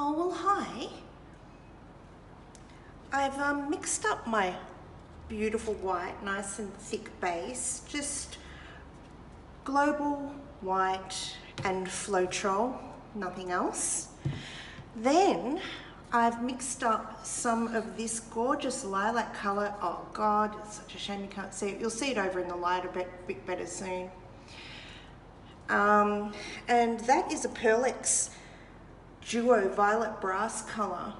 Oh, well, hi. I've um, mixed up my beautiful white, nice and thick base, just global white and Floetrol, nothing else. Then I've mixed up some of this gorgeous lilac colour. Oh God, it's such a shame you can't see it. You'll see it over in the light a bit, bit better soon. Um, and that is a Pearl Ex Duo Violet Brass colour.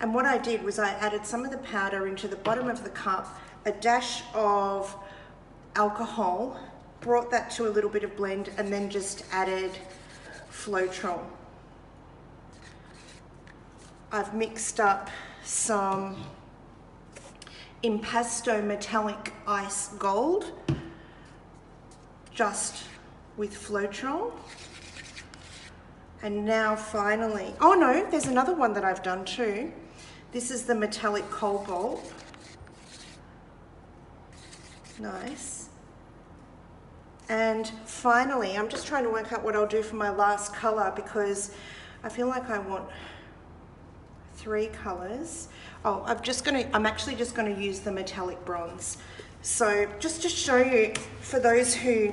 And what I did was I added some of the powder into the bottom of the cup, a dash of alcohol, brought that to a little bit of blend, and then just added Floetrol. I've mixed up some Impasto Metallic Ice Gold, just with Floetrol. And now finally, oh no, there's another one that I've done too. This is the metallic cobalt. Nice. And finally, I'm just trying to work out what I'll do for my last color because I feel like I want three colors. Oh, I'm just gonna, I'm actually just gonna use the metallic bronze. So just to show you, for those who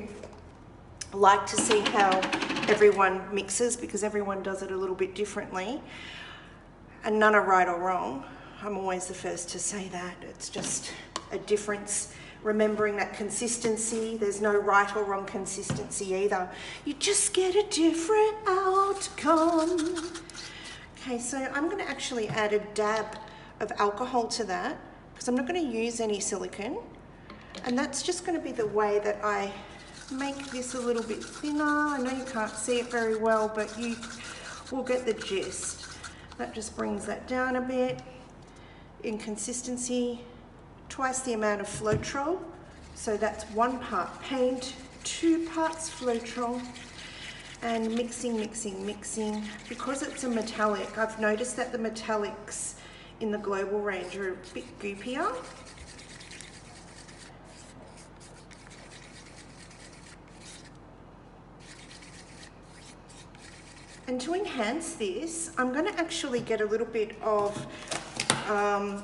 like to see how everyone mixes because everyone does it a little bit differently and none are right or wrong. I'm always the first to say that. It's just a difference. Remembering that consistency, there's no right or wrong consistency either. You just get a different outcome. Okay, so I'm going to actually add a dab of alcohol to that because I'm not going to use any silicone. And that's just going to be the way that I make this a little bit thinner. I know you can't see it very well, but you will get the gist. That just brings that down a bit. In consistency, twice the amount of Floetrol. So that's one part paint, two parts Floetrol, and mixing, mixing, mixing. Because it's a metallic, I've noticed that the metallics in the global range are a bit goopier. And to enhance this, I'm going to actually get a little bit of um,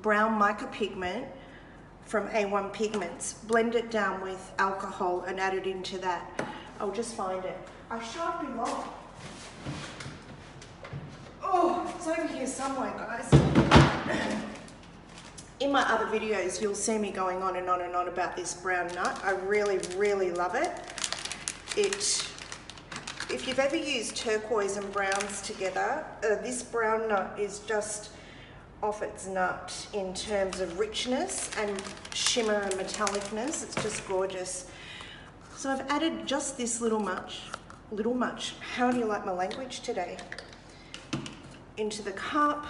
brown mica pigment from A1 Pigments, blend it down with alcohol and add it into that. I'll just find it. I shan't be long. Oh, it's over here somewhere, guys. In my other videos, you'll see me going on and on and on about this brown nut. I really, really love it. It if you've ever used turquoise and browns together, uh, this brown nut is just off its nut in terms of richness and shimmer and metallicness. It's just gorgeous. So I've added just this little much, little much, how do you like my language today? Into the cup.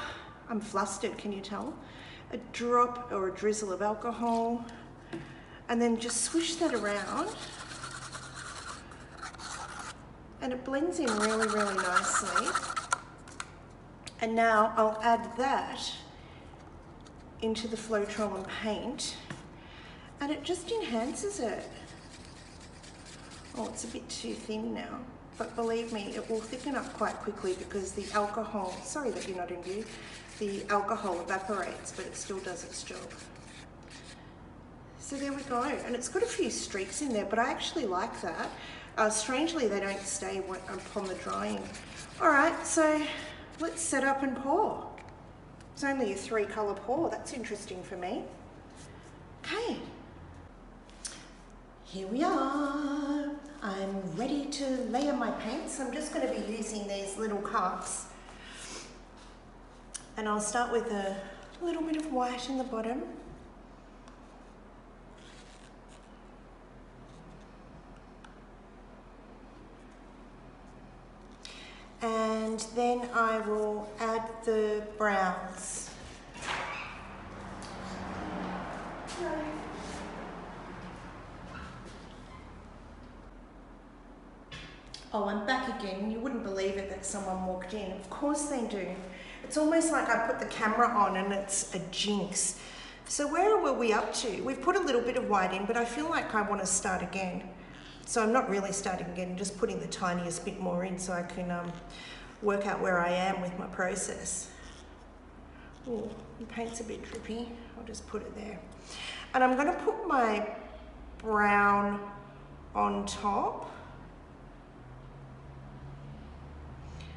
I'm flustered, can you tell? A drop or a drizzle of alcohol. And then just swish that around and it blends in really, really nicely. And now I'll add that into the Floetrol and paint and it just enhances it. Oh, it's a bit too thin now, but believe me, it will thicken up quite quickly because the alcohol, sorry that you're not in view, the alcohol evaporates, but it still does its job. So there we go, and it's got a few streaks in there, but I actually like that. Uh, strangely, they don't stay upon the drying. All right, so let's set up and pour. It's only a three colour pour. That's interesting for me. Okay. Here we are. I'm ready to layer my paints. I'm just going to be using these little cups. And I'll start with a little bit of white in the bottom. And then I will add the browns. Oh, I'm back again. You wouldn't believe it that someone walked in. Of course they do. It's almost like I put the camera on and it's a jinx. So where were we up to? We've put a little bit of white in, but I feel like I want to start again. So I'm not really starting again, just putting the tiniest bit more in so I can um, work out where I am with my process. Oh, the paint's a bit drippy. I'll just put it there. And I'm going to put my brown on top.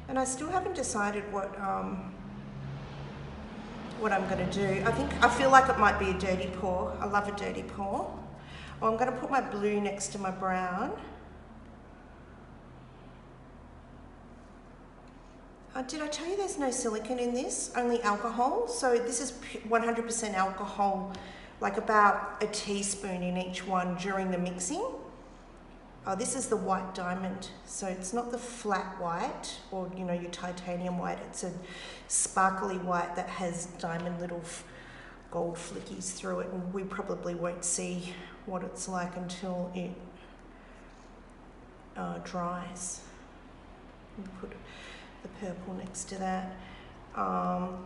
And I still haven't decided what um, what I'm going to do. I think I feel like it might be a dirty pour. I love a dirty pour. Well, I'm going to put my blue next to my brown. Uh, did I tell you there's no silicon in this? Only alcohol. So this is 100% alcohol, like about a teaspoon in each one during the mixing. Oh, this is the white diamond. So it's not the flat white or, you know, your titanium white. It's a sparkly white that has diamond little gold flickies through it. And we probably won't see what it's like until it uh, dries. Put the purple next to that. Um,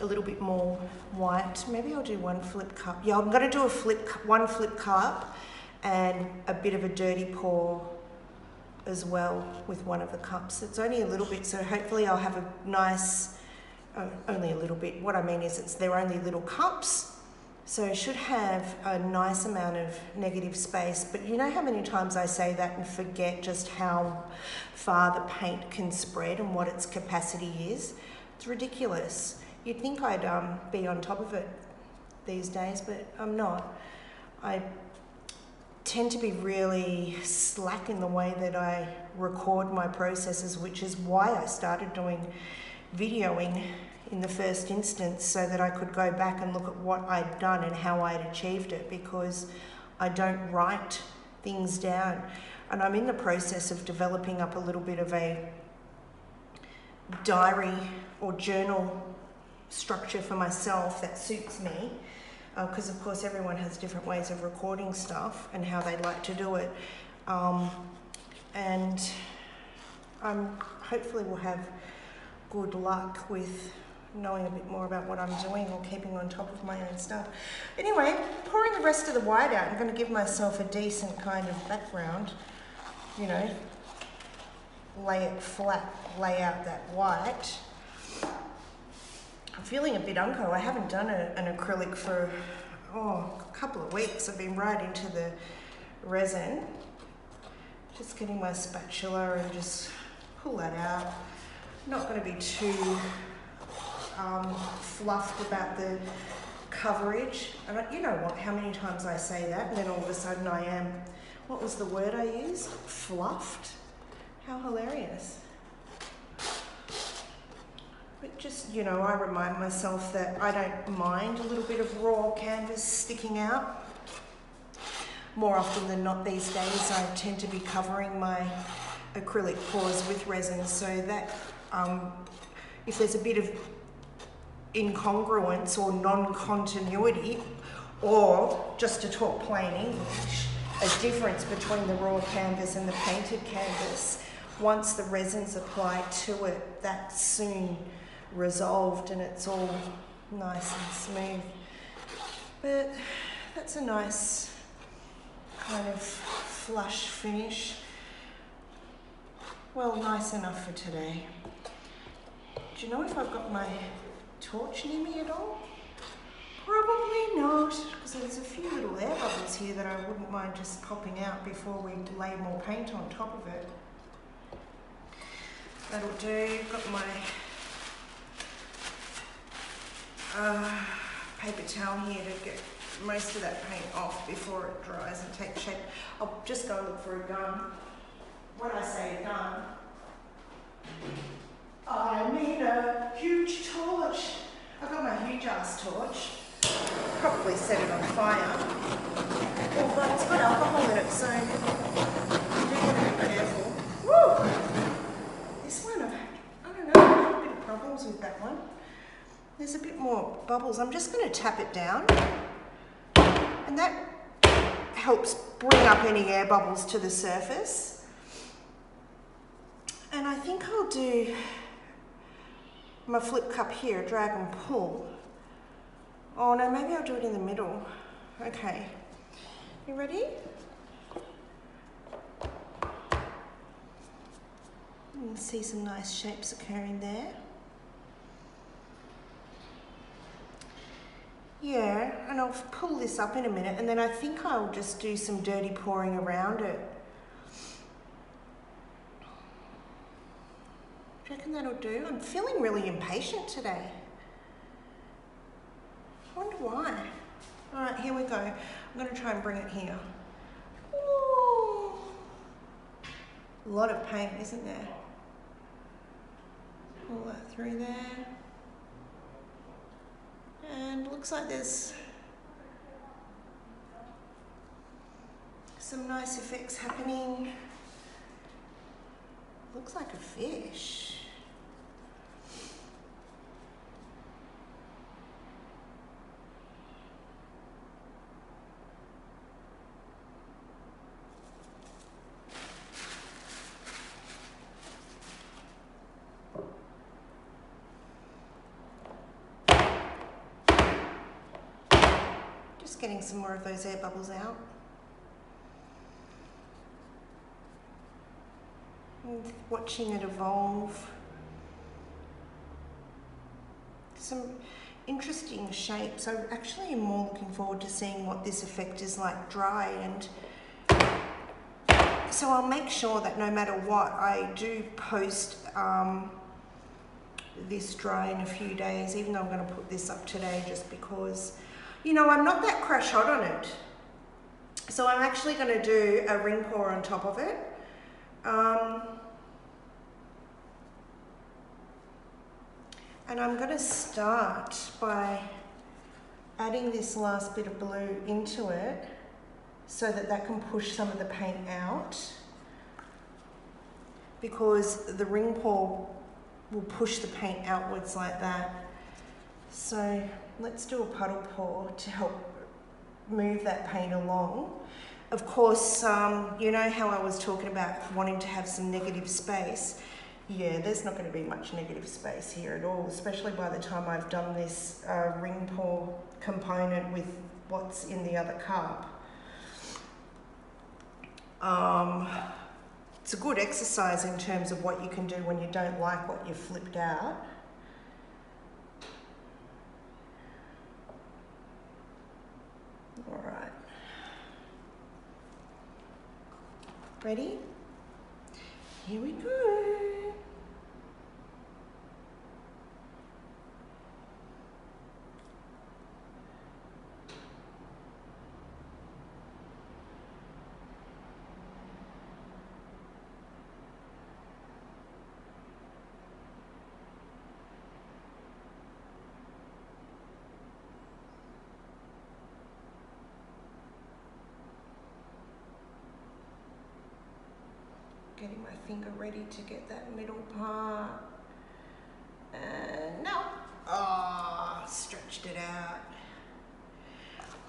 a little bit more white. Maybe I'll do one flip cup. Yeah, I'm going to do a flip one flip cup and a bit of a dirty pour as well with one of the cups. It's only a little bit, so hopefully I'll have a nice, uh, only a little bit. What I mean is it's they're only little cups, so it should have a nice amount of negative space. But you know how many times I say that and forget just how far the paint can spread and what its capacity is? It's ridiculous. You'd think I'd um, be on top of it these days, but I'm not. I tend to be really slack in the way that I record my processes, which is why I started doing videoing in the first instance so that I could go back and look at what I'd done and how I'd achieved it because I don't write things down. And I'm in the process of developing up a little bit of a diary or journal structure for myself that suits me because uh, of course everyone has different ways of recording stuff and how they like to do it um, and I'm hopefully will have good luck with knowing a bit more about what I'm doing or keeping on top of my own stuff. Anyway, pouring the rest of the white out, I'm going to give myself a decent kind of background, you know, lay it flat, lay out that white. I'm feeling a bit unco. I haven't done a, an acrylic for oh, a couple of weeks. I've been right into the resin. Just getting my spatula and just pull that out. Not going to be too um, fluffed about the coverage. And I, you know what, how many times I say that and then all of a sudden I am, what was the word I used? Fluffed? How hilarious. But just, you know, I remind myself that I don't mind a little bit of raw canvas sticking out. More often than not these days, I tend to be covering my acrylic pours with resin so that um, if there's a bit of incongruence or non-continuity, or just to talk plain English, a difference between the raw canvas and the painted canvas. Once the resin's applied to it, that's soon resolved and it's all nice and smooth. But that's a nice kind of flush finish. Well, nice enough for today. Do you know if I've got my torch near me at all? Probably not, because there's a few little air bubbles here that I wouldn't mind just popping out before we lay more paint on top of it. That'll do. Got my uh, paper towel here to get most of that paint off before it dries and takes shape. I'll just go look for a gun. When I say a gun, I mean a huge torch. I got my huge ass torch. Probably set it on fire. Oh, but it's got alcohol in it, so you do have to be careful. Woo! This one, I don't know, I have a bit of problems with that one. There's a bit more bubbles. I'm just going to tap it down. And that helps bring up any air bubbles to the surface. And I think I'll do my flip cup here, drag and pull. Oh no, maybe I'll do it in the middle. Okay, you ready? You can see some nice shapes occurring there. Yeah, and I'll pull this up in a minute and then I think I'll just do some dirty pouring around it. You reckon that'll do? I'm feeling really impatient today. I wonder why. All right, here we go. I'm going to try and bring it here. Ooh. A lot of paint, isn't there? Pull that through there. And looks like there's some nice effects happening. Looks like a fish. Getting some more of those air bubbles out. And watching it evolve. Some interesting shapes. I actually am more looking forward to seeing what this effect is like dry and so I'll make sure that no matter what I do post um, this dry in a few days even though I'm going to put this up today just because you know, I'm not that crash hot on it. So I'm actually going to do a ring pour on top of it. Um, and I'm going to start by adding this last bit of blue into it so that that can push some of the paint out because the ring pour will push the paint outwards like that. So let's do a puddle pour to help move that paint along. Of course, um, you know how I was talking about wanting to have some negative space. Yeah, there's not going to be much negative space here at all, especially by the time I've done this uh, ring pour component with what's in the other cup. Um, it's a good exercise in terms of what you can do when you don't like what you've flipped out. Ready? Here we go. getting my finger ready to get that middle part. And. Oh, stretched it out.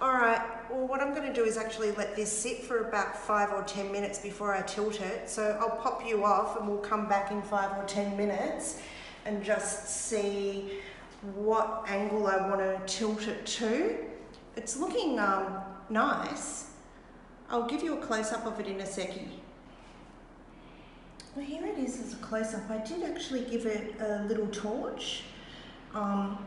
All right, well what I'm gonna do is actually let this sit for about five or 10 minutes before I tilt it. So I'll pop you off and we'll come back in five or 10 minutes and just see what angle I wanna tilt it to. It's looking um, nice. I'll give you a close up of it in a second. Well, here it is as a close-up. I did actually give it a little torch, um,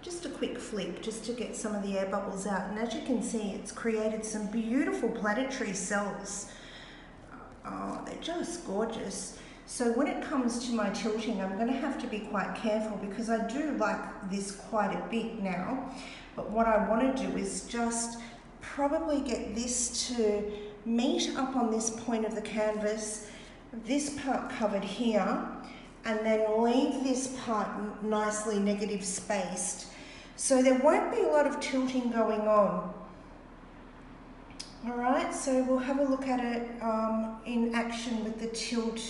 just a quick flip, just to get some of the air bubbles out. And as you can see, it's created some beautiful planetary cells. Oh, they're just gorgeous. So when it comes to my tilting, I'm going to have to be quite careful because I do like this quite a bit now. But what I want to do is just probably get this to meet up on this point of the canvas this part covered here and then leave this part nicely negative spaced. So there won't be a lot of tilting going on. All right, so we'll have a look at it um, in action with the tilt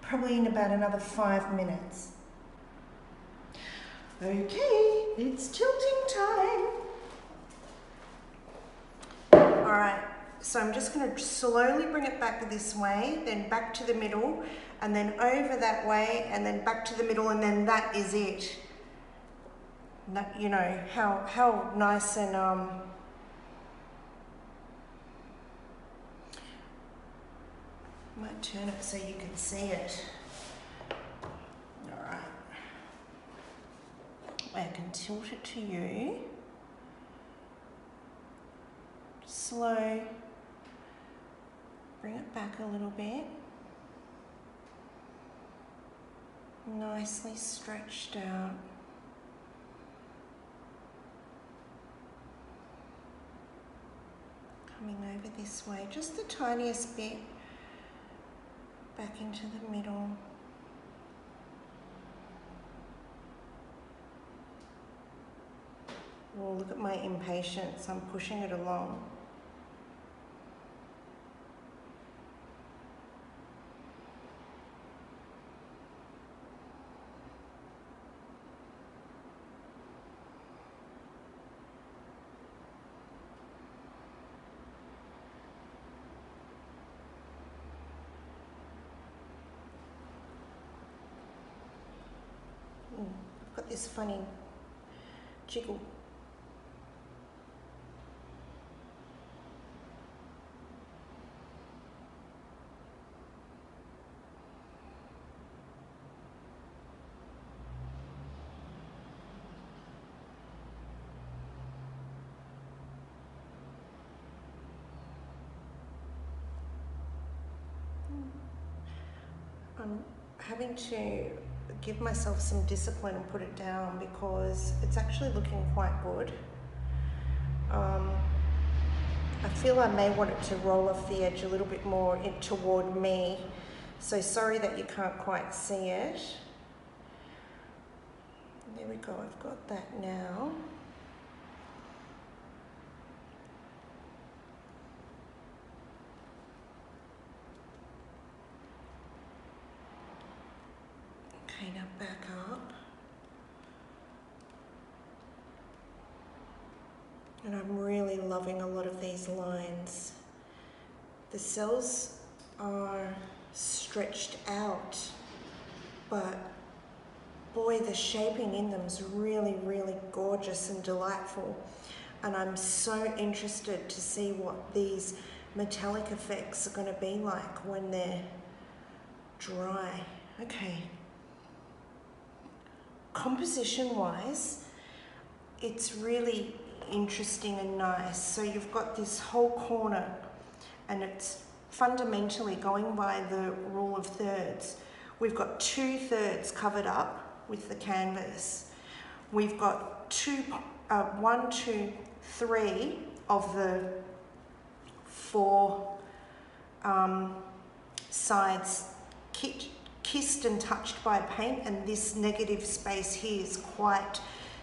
probably in about another five minutes. Okay, it's tilting time. All right, so I'm just going to slowly bring it back this way, then back to the middle, and then over that way, and then back to the middle, and then that is it. That, you know, how, how nice and... Um, might turn it so you can see it. All right. I can tilt it to you. Slow. Bring it back a little bit. Nicely stretched out. Coming over this way, just the tiniest bit back into the middle. Oh, look at my impatience. I'm pushing it along. This funny. Jiggle I'm um, having to give myself some discipline and put it down because it's actually looking quite good. Um, I feel I may want it to roll off the edge a little bit more in, toward me. So sorry that you can't quite see it. There we go, I've got that now. Okay, now back up. And I'm really loving a lot of these lines. The cells are stretched out, but boy, the shaping in them is really, really gorgeous and delightful. And I'm so interested to see what these metallic effects are going to be like when they're dry. Okay composition wise, it's really interesting and nice. So you've got this whole corner and it's fundamentally going by the rule of thirds. We've got two thirds covered up with the canvas. We've got two, uh, one, two, three of the four um, sides kit kissed and touched by paint and this negative space here is quite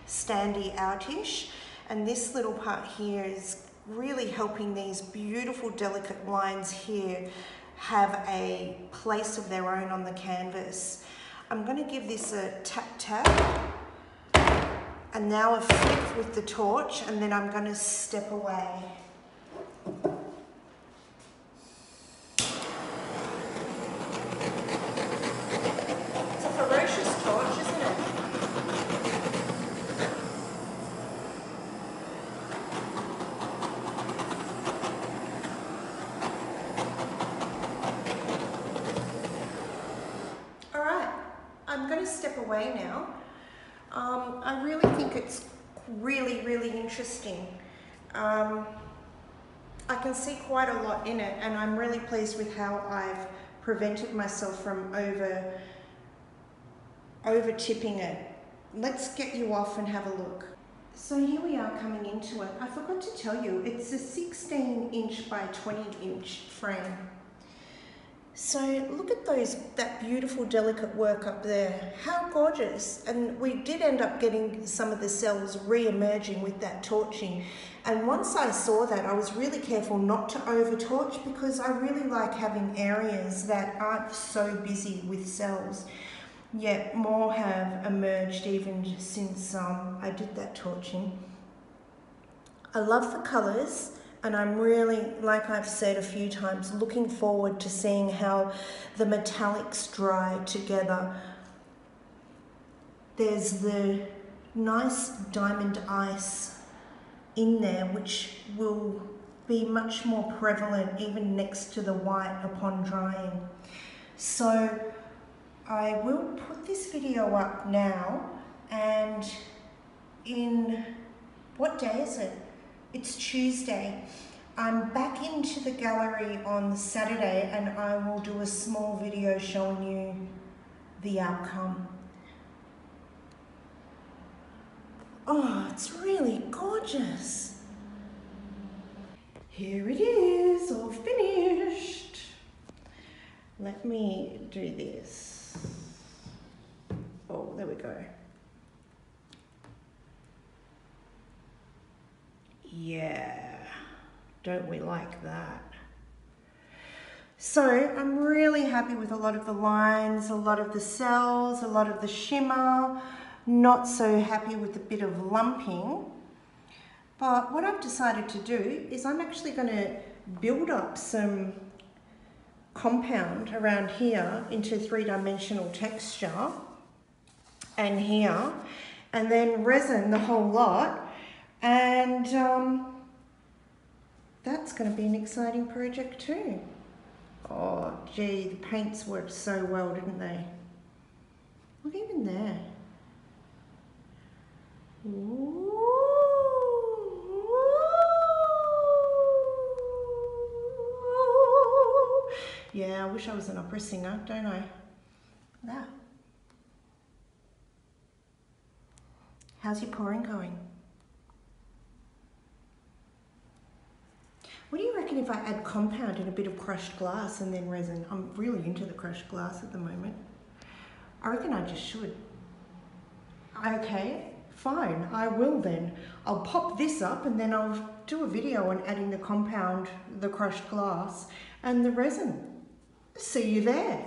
standy outish and this little part here is really helping these beautiful delicate lines here have a place of their own on the canvas. I'm going to give this a tap tap and now a flick with the torch and then I'm going to step away. Away now. Um, I really think it's really, really interesting. Um, I can see quite a lot in it and I'm really pleased with how I've prevented myself from over, over tipping it. Let's get you off and have a look. So here we are coming into it. I forgot to tell you, it's a 16 inch by 20 inch frame. So look at those, that beautiful delicate work up there. How gorgeous. And we did end up getting some of the cells re-emerging with that torching. And once I saw that, I was really careful not to over torch because I really like having areas that aren't so busy with cells. Yet more have emerged even since um, I did that torching. I love the colours and I'm really, like I've said a few times, looking forward to seeing how the metallics dry together. There's the nice diamond ice in there, which will be much more prevalent even next to the white upon drying. So I will put this video up now and in, what day is it? It's Tuesday. I'm back into the gallery on Saturday and I will do a small video showing you the outcome. Oh, it's really gorgeous. Here it is, all finished. Let me do this. Oh, there we go. Yeah, don't we like that? So I'm really happy with a lot of the lines, a lot of the cells, a lot of the shimmer, not so happy with a bit of lumping. But what I've decided to do is I'm actually going to build up some compound around here into three-dimensional texture and here and then resin the whole lot and um, that's going to be an exciting project too. Oh gee, the paints worked so well, didn't they? Look even there. Ooh. Yeah, I wish I was an opera singer, don't I? Yeah. How's your pouring going? What do you reckon if I add compound and a bit of crushed glass and then resin? I'm really into the crushed glass at the moment. I reckon I just should. Okay, fine, I will then. I'll pop this up and then I'll do a video on adding the compound, the crushed glass and the resin. See you there.